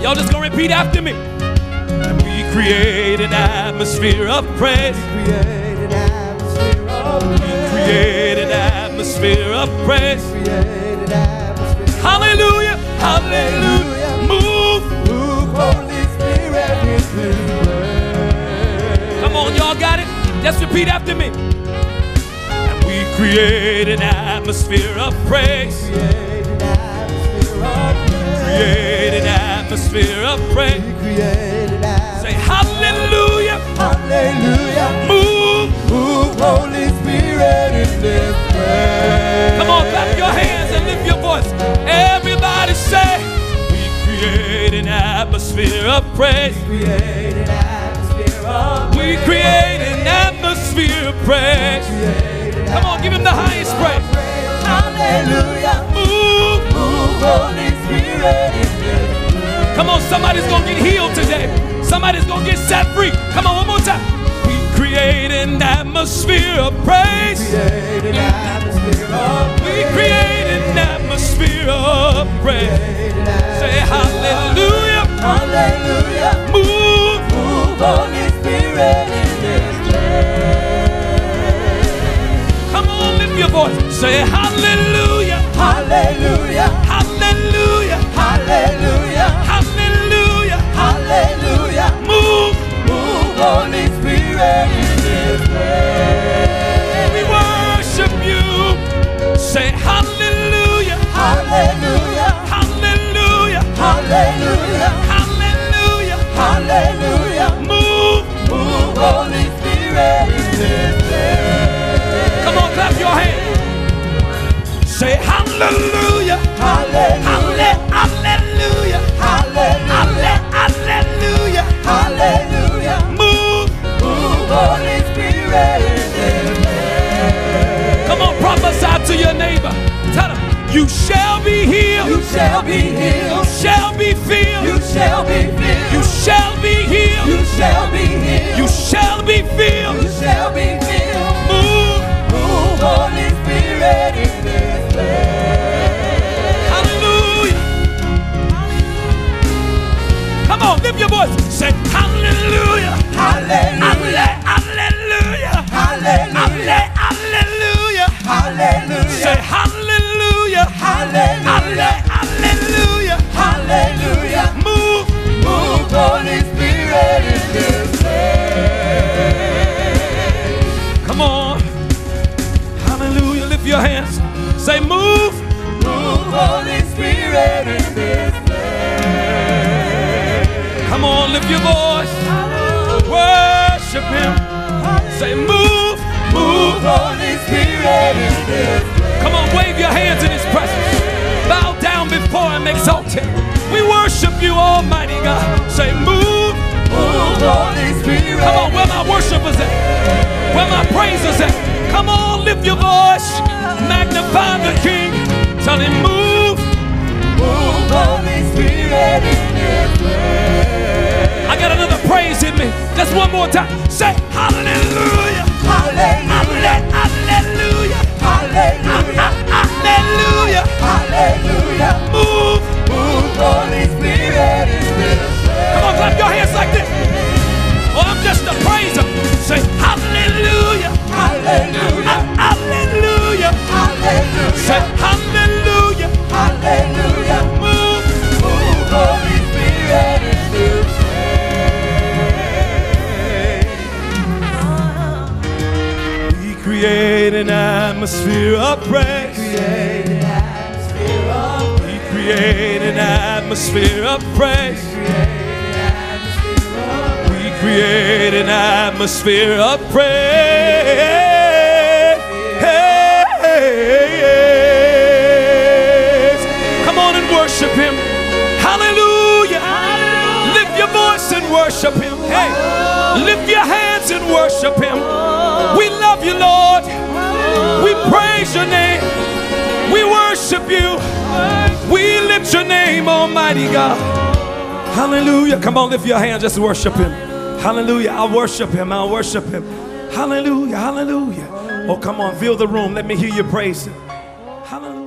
Y'all just gonna repeat after me. And we create an atmosphere of praise. Create an atmosphere of praise. Create an atmosphere of praise. Atmosphere. Hallelujah. Hallelujah. Move. Move, Holy Spirit, in this place. Come on, y'all got it? Just repeat after me. And we create an atmosphere of praise. Create an atmosphere of praise. Create an atmosphere of praise. Create an atmosphere. Say hallelujah. Hallelujah. Move. Move, Holy Spirit, in this place. Come on, clap your hands and lift your voice. Everybody say, We create an atmosphere of praise. Create an atmosphere of We create an atmosphere of praise. Come on, give him the highest praise. praise. An atmosphere of praise. Create an atmosphere of We create an atmosphere of praise. Say hallelujah. Hallelujah. Move. Move, Holy Spirit, in this place. Come on, lift your voice. Say. Hallelujah. Hallelujah. Hallelujah. Hallelujah. Come on, clap your hands. Say hallelujah. Hallelujah. Hallelujah. Hallelujah. Hallelujah. Hallelujah. Move. Move, Holy Spirit, in this place. Come on, prophesy to your neighbor. Tell him, you shall be healed. You shall be healed. You shall be filled. You shall be filled. You shall be healed. You shall Holy Spirit, in this place. Come on, lift your voice. Worship him. Say move. Move, Holy Spirit, in this place. Come on, wave your hands in his presence. Bow down before him, exalt him. We worship you, Almighty God. Say move. Move, Holy Spirit. Come on, where my worshipers at? Where my praisers at? Come on, lift your voice. Magnify the King. Tell him move. Move, I got another praise in me. Just one more time. Say hallelujah. Hallelujah. Hallelujah. Hallelujah. Hallelujah. An atmosphere of praise. Create an atmosphere of We create an atmosphere of praise. We create an atmosphere of praise. Come on and worship Him. Hallelujah. Lift your voice and worship Him. Hey, lift your hands and worship Him. We love you, Lord. Your name. We worship you. We lift your name, Almighty God. Hallelujah. Come on, lift your hands. Just worship Him. Hallelujah. I'll worship Him. I'll worship Him. Hallelujah. Hallelujah. Oh, come on. Fill the room. Let me hear you praise Him. Hallelujah.